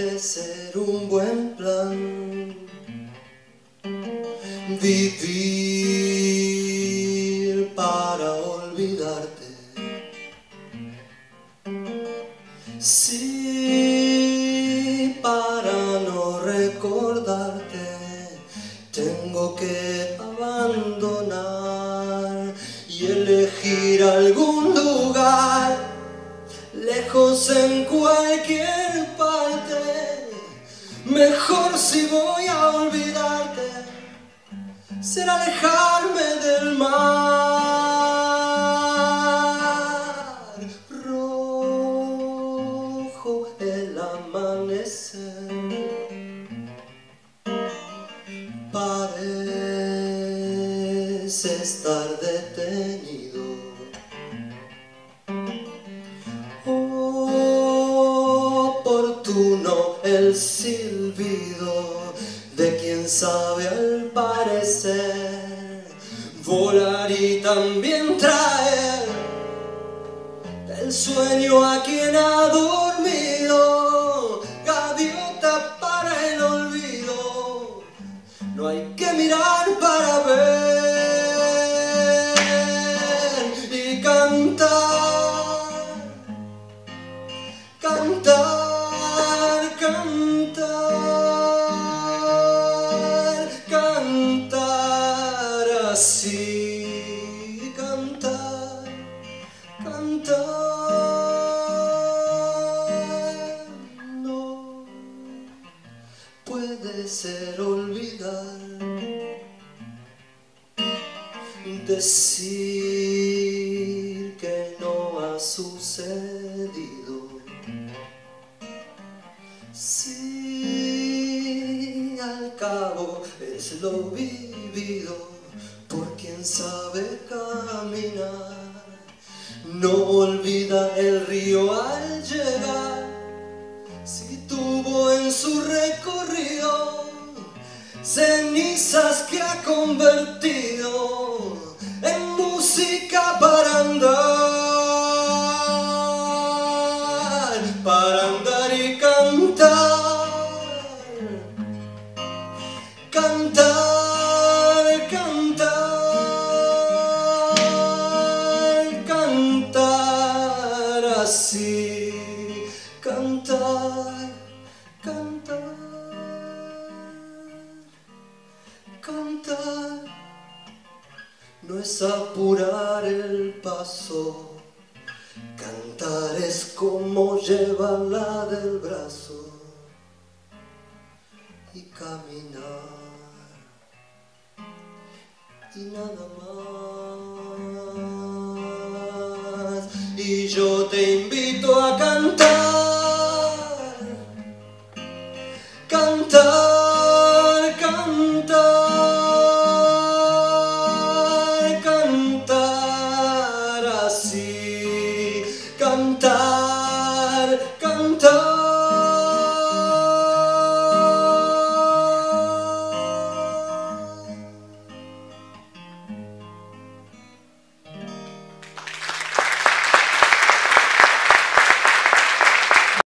de ser un buen plan. Vivir para olvidarte. Sí para no recordarte tengo que abandonar y elegir algún lugar lejos en cualquier Mejor si voy a olvidarte, será alejarme del mar. Rojo el amanecer. Parece estar detenido. Oportuno el de quien sabe al parecer. Volar y también traer el sueño a quien ha dormido, gaviota para el olvido, no hay que mirar para ver y cantar, cantar no puede ser olvidar decir que no ha sucedido. Si al cabo es lo vivido por quien sabe caminar no olvida el río al llegar, si tuvo en su recorrido cenizas que ha convertido en música para andar, para andar cantar, cantar, cantar. No es apurar el paso, cantar es como llevarla del brazo y caminar y nada más. Y yo te invito a cantar.